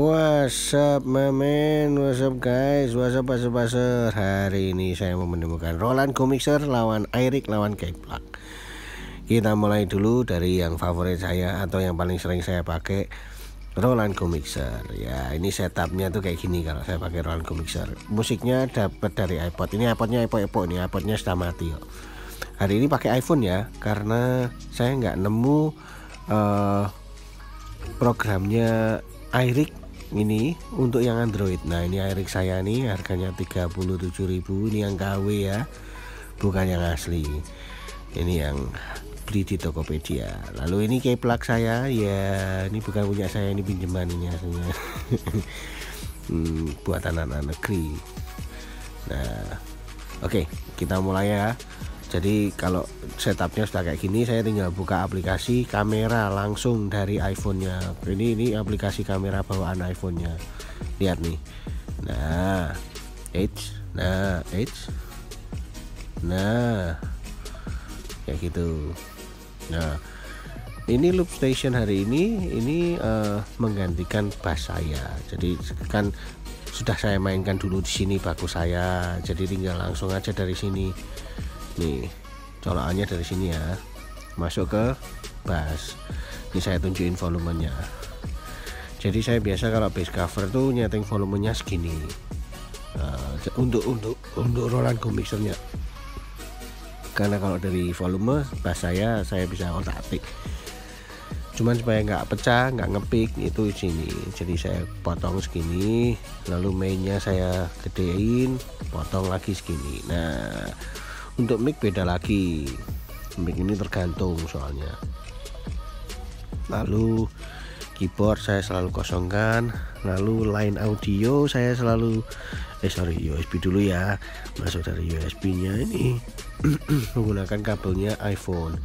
What's up my man, what's up guys, what's up pasir pasir Hari ini saya mau menemukan Roland Comixer lawan Eric lawan Keyplug Kita mulai dulu dari yang favorit saya atau yang paling sering saya pakai Roland Comixer Ya ini setupnya tuh kayak gini kalau saya pakai Roland Comixer Musiknya dapat dari iPod. Ini iPodnya iPod-iPod ini iPodnya sudah mati kok. Hari ini pakai iPhone ya Karena saya nggak nemu uh, programnya iRig ini untuk yang Android. Nah ini iRig saya nih harganya 37.000 ini yang KW ya bukan yang asli. Ini yang beli di Tokopedia. Lalu ini keyplug saya ya ini bukan punya saya ini pinjaman ini aslinya. Hmm, buat anak-anak negeri. Nah oke kita mulai ya jadi kalau setupnya sudah kayak gini saya tinggal buka aplikasi kamera langsung dari iPhone-nya. Ini ini aplikasi kamera bawaan iPhone-nya. Lihat nih. Nah H nah H nah kayak gitu. Nah ini loop station hari ini ini uh, menggantikan bass saya. Jadi kan sudah saya mainkan dulu di sini bagus saya. Jadi tinggal langsung aja dari sini nih colokannya dari sini ya. Masuk ke bass ini saya tunjukin volumenya. Jadi saya biasa kalau bass cover tuh nyeting volumenya segini. Nah, untuk untuk untuk Roland mixernya karena kalau dari volume bass saya saya bisa otak atik cuman supaya nggak pecah nggak ngepik itu sini. Jadi saya potong segini lalu mainnya saya gedein potong lagi segini. Nah untuk mic beda lagi. Mic ini tergantung soalnya. Lalu keyboard saya selalu kosongkan. Lalu line audio saya selalu eh sorry USB dulu ya. Masuk dari USB nya ini. Menggunakan kabelnya iPhone.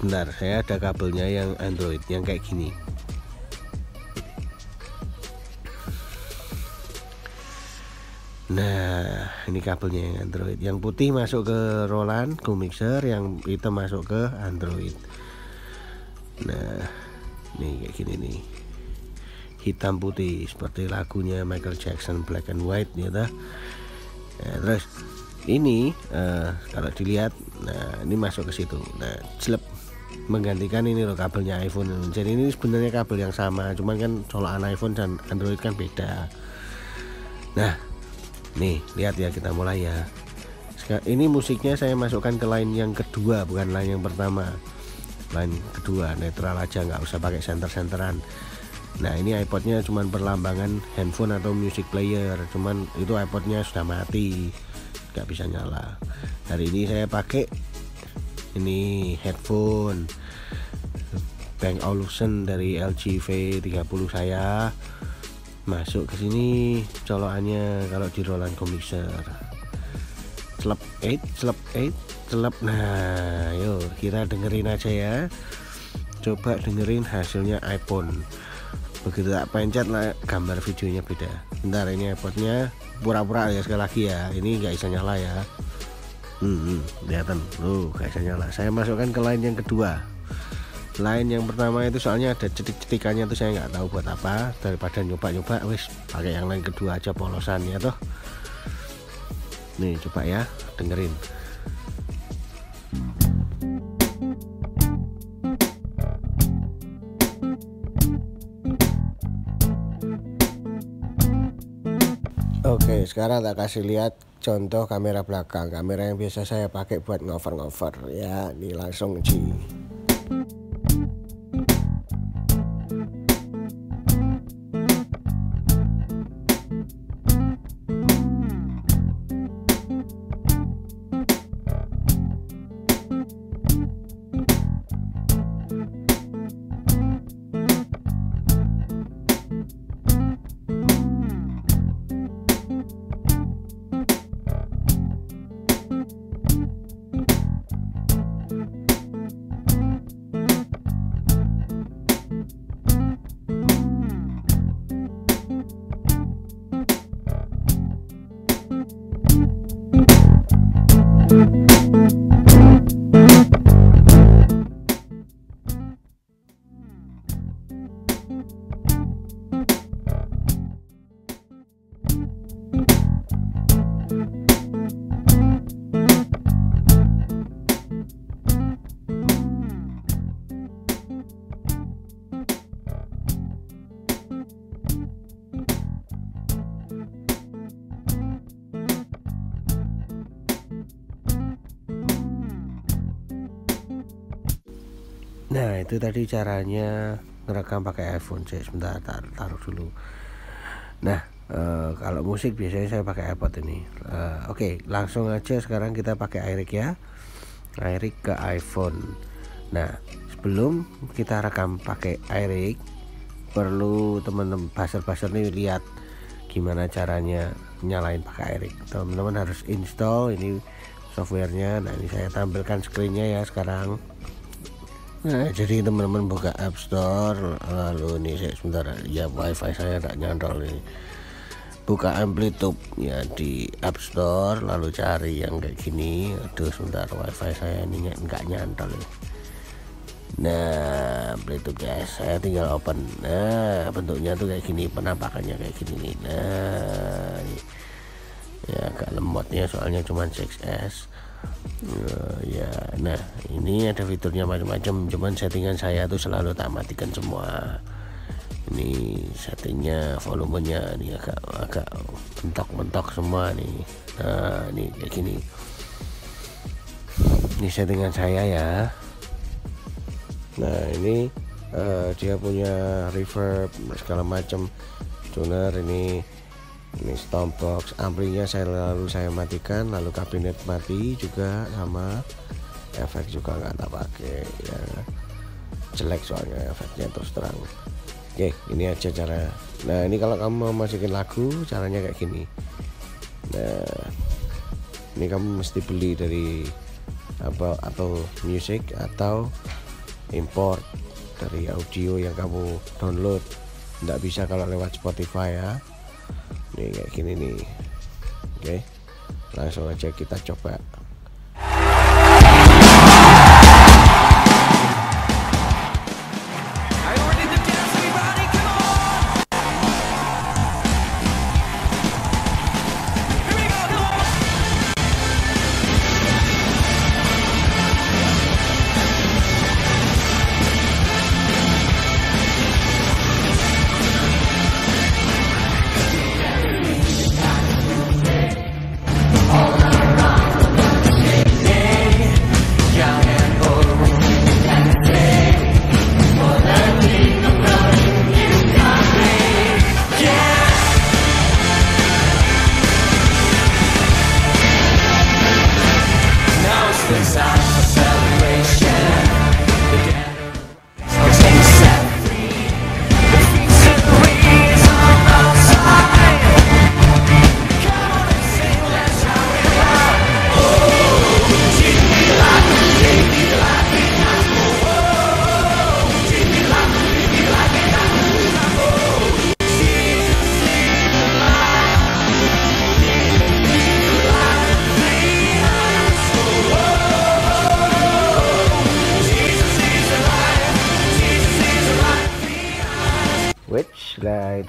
Bentar saya ada kabelnya yang Android yang kayak gini Nah, ini kabelnya yang Android. Yang putih masuk ke Roland Go Mixer, yang hitam masuk ke Android. Nah, ini kayak gini nih. Hitam putih seperti lagunya Michael Jackson Black and White ya Nah, terus ini uh, kalau dilihat, nah ini masuk ke situ. Nah, celep menggantikan ini loh kabelnya iPhone. Jadi ini sebenarnya kabel yang sama, cuman kan colokan iPhone dan Android kan beda. Nah, nih lihat ya kita mulai ya. Ini musiknya saya masukkan ke line yang kedua bukan line yang pertama. Line kedua netral aja nggak usah pakai center-centeran nah ini iPodnya cuman perlambangan handphone atau music player. Cuman itu iPodnya sudah mati nggak bisa nyala. Hari ini saya pakai ini headphone. Bang Olufsen dari LG V30 saya masuk ke sini colokannya kalau di Roland Comixer. Celep 8 celep 8 celep. Nah yuk kita dengerin aja ya. Coba dengerin hasilnya iPhone. Begitu tak pencet lah gambar videonya beda. Bentar ini iPodnya pura-pura ya sekali lagi ya. Ini nggak bisa nyala ya. Hmm, hmm kelihatan. Loh nggak bisa nyala. Saya masukkan ke line yang kedua lain yang pertama itu soalnya ada cetik-cetikannya tuh saya nggak tahu buat apa. Daripada nyoba-nyoba wis pakai yang lain kedua aja polosan ya toh. Nih coba ya dengerin. Oke sekarang tak kasih lihat contoh kamera belakang. Kamera yang biasa saya pakai buat ngover-ngover. Ya ini langsung sih nah itu tadi caranya ngerekam pakai iPhone. Saya sebentar tar taruh dulu. Nah uh, kalau musik biasanya saya pakai iPod ini. Uh, oke okay, langsung aja sekarang kita pakai iRig ya. iRig ke iPhone. Nah sebelum kita rekam pakai iRig perlu teman-teman pasar-pasar nih lihat gimana caranya nyalain pakai iRig teman-teman harus install ini softwarenya. Nah ini saya tampilkan screennya ya sekarang Nah, jadi teman-teman buka App Store lalu ini saya sebentar ya WiFi saya tak nyantol ini. Buka Amplitude ya di App Store lalu cari yang kayak gini. Aduh sebentar WiFi saya ini nggak nyantol ini. Nah, Amplitude guys, saya tinggal open. Nah, bentuknya tuh kayak gini, penampakannya kayak gini nih. Nah, ya agak lemotnya soalnya cuma 6S uh, ya nah ini ada fiturnya macam-macam. Cuman settingan saya tuh selalu tak matikan semua. Ini settingnya volumenya ini agak agak mentok-mentok semua nih. Nah ini kayak gini. Ini settingan saya ya. Nah ini uh, dia punya reverb segala macam. Tuner ini ini box amplinya saya lalu saya matikan lalu kabinet mati juga sama efek juga nggak tak pakai ya. Jelek soalnya efeknya terus terang. Oke ini aja cara. Nah ini kalau kamu mau masukin lagu caranya kayak gini. Nah ini kamu mesti beli dari apa atau music atau import dari audio yang kamu download. Tidak bisa kalau lewat Spotify ya nih kayak gini nih. Oke langsung aja kita coba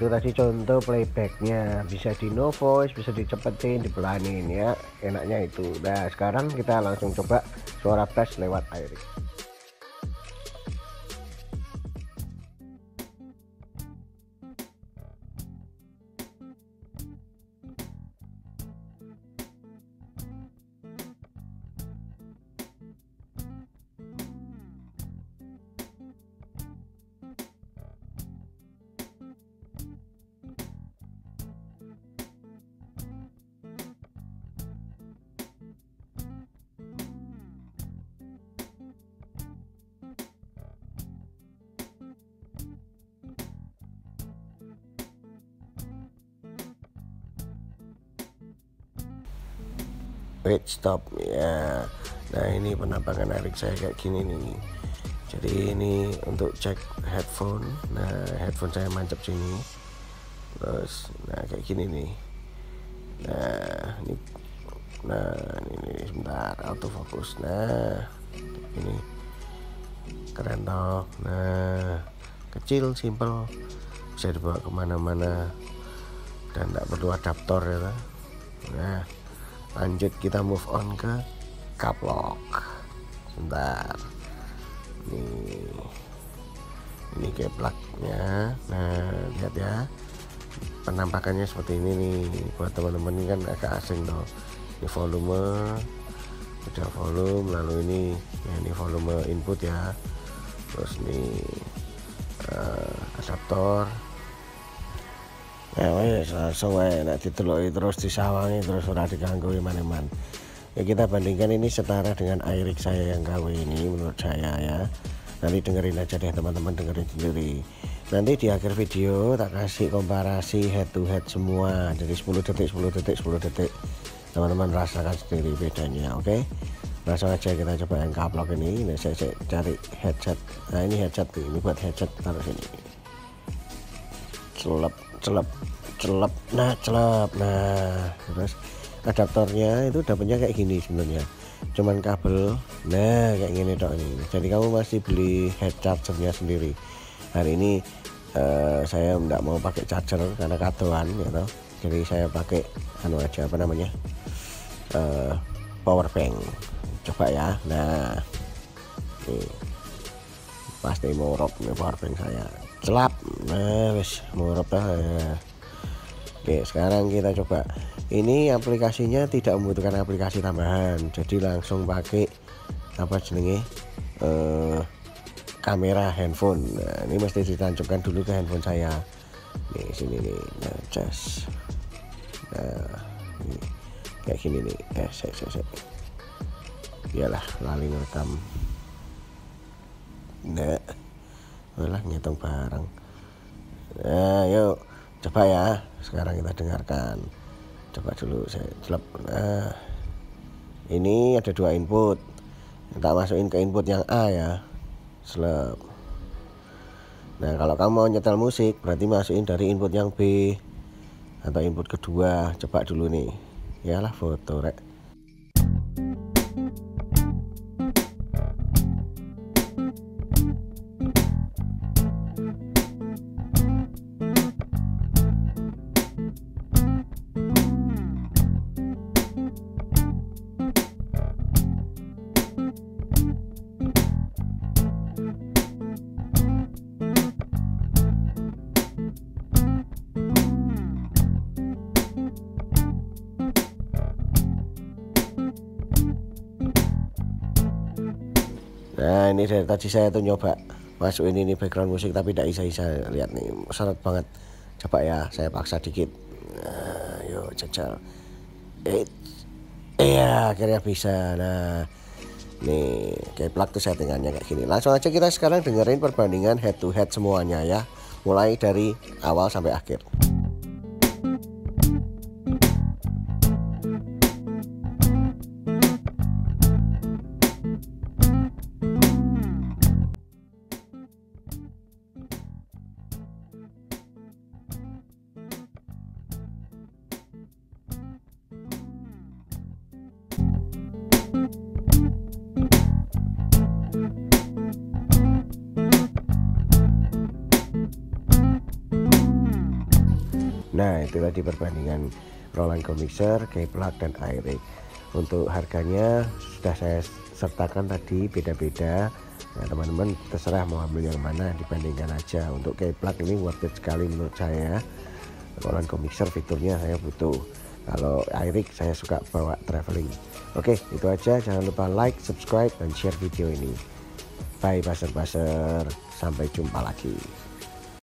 itu tadi contoh playbacknya. Bisa di no voice bisa dicepetin dipelanin ya. Enaknya itu. Nah sekarang kita langsung coba suara bass lewat air wait stop. Ya. Nah ini penampakan Erik saya kayak gini nih. Jadi ini untuk cek headphone. Nah headphone saya mancap sini. Terus nah kayak gini nih. Nah ini nah ini, sebentar autofocus. Nah ini. Keren toh. Nah kecil simple. Bisa dibawa ke mana-mana. Dan tidak perlu adaptor ya nah lanjut kita move on ke kaplok. Sebentar. Ini ini keplaknya. Nah lihat ya. Penampakannya seperti ini nih. Buat teman-teman ini kan agak asing dong ini volume udah volume lalu ini ya ini volume input ya. Terus nih uh, adaptor ya wes langsung wae nek diteluki terus disawangi terus ora diganggu mana-mana ya kita bandingkan ini setara dengan Airik saya yang KW ini menurut saya ya. Nanti dengerin aja deh teman-teman dengerin sendiri. Nanti di akhir video tak kasih komparasi head to head semua. Dari 10 detik 10 detik 10 detik. Teman-teman rasakan sendiri bedanya oke? Okay? langsung aja kita coba yang kaplok ini. Ini saya, saya cari headset. Nah ini headset ini buat headset taruh sini. Celep celep celep nah celep. Nah terus adaptornya itu dapatnya kayak gini sebenarnya. Cuman kabel nah kayak gini dok ini. Jadi kamu masih beli head chargernya sendiri. Hari ini uh, saya tidak mau pakai charger karena katuan gitu jadi saya pakai anu aja apa namanya uh, power bank. Coba ya nah. Ini pasti mau rob power bank saya celap nah wis mau rob ya Oke sekarang kita coba. Ini aplikasinya tidak membutuhkan aplikasi tambahan. Jadi langsung pakai apa jenenge uh, kamera handphone. Nah, ini mesti ditancapkan dulu ke handphone saya. Nih sini nih. Nah cas. Nah ini. Kayak gini nih. Eh saya, saya. iyalah lali ngerekam. Nah malah ngitung barang nah yuk coba ya sekarang kita dengarkan. Coba dulu saya celap nah ini ada dua input. Kita masukin ke input yang A ya. Slap nah kalau kamu mau nyetel musik berarti masukin dari input yang B atau input kedua. Coba dulu nih. Yalah foto rek nah ini dari tadi saya tuh nyoba masukin ini background musik tapi tidak bisa bisa lihat nih seret banget. Coba ya saya paksa dikit. Nah, yuk jajal. Eh iya akhirnya bisa. Nah nih kayak plug tuh settingannya kayak gini. Langsung aja kita sekarang dengerin perbandingan head to head semuanya ya. Mulai dari awal sampai akhir Nah itu tadi perbandingan Roland Comixer, Keyplug dan Airik Untuk harganya sudah saya sertakan tadi beda-beda. Nah teman-teman terserah mau ambil yang mana dibandingkan aja. Untuk Keyplug ini worth it sekali menurut saya. Roland Comixer fiturnya saya butuh. Kalau Airik saya suka bawa traveling. Oke itu aja. Jangan lupa like subscribe dan share video ini. Bye baser-baser sampai jumpa lagi